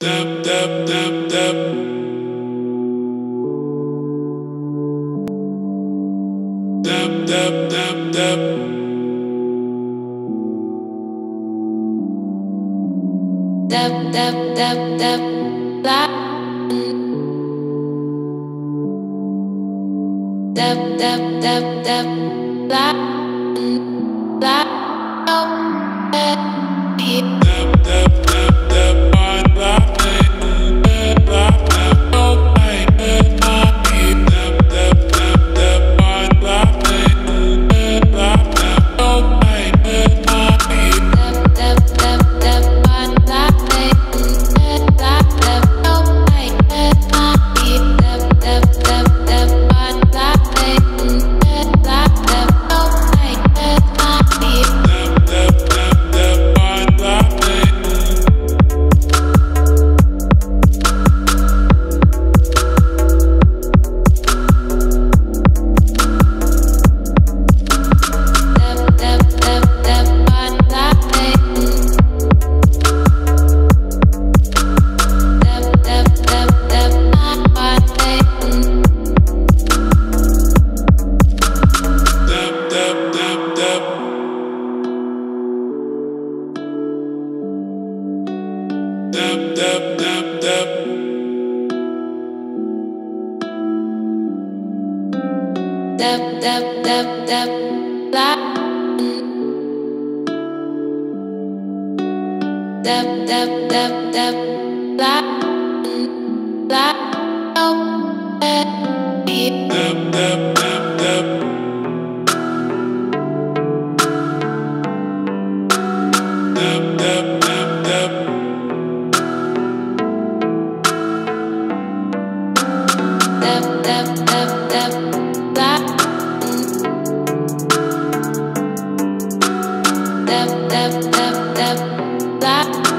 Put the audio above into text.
Dab, dab, dab, dab. Dab, dab, dab, dab. Dab, dab, dab, dab. Dab, dab, dab, dab. Dab, dab, dab, dab. dab dab dab dab la. Dab dab dab dab la. La oh that.